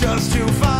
just too far.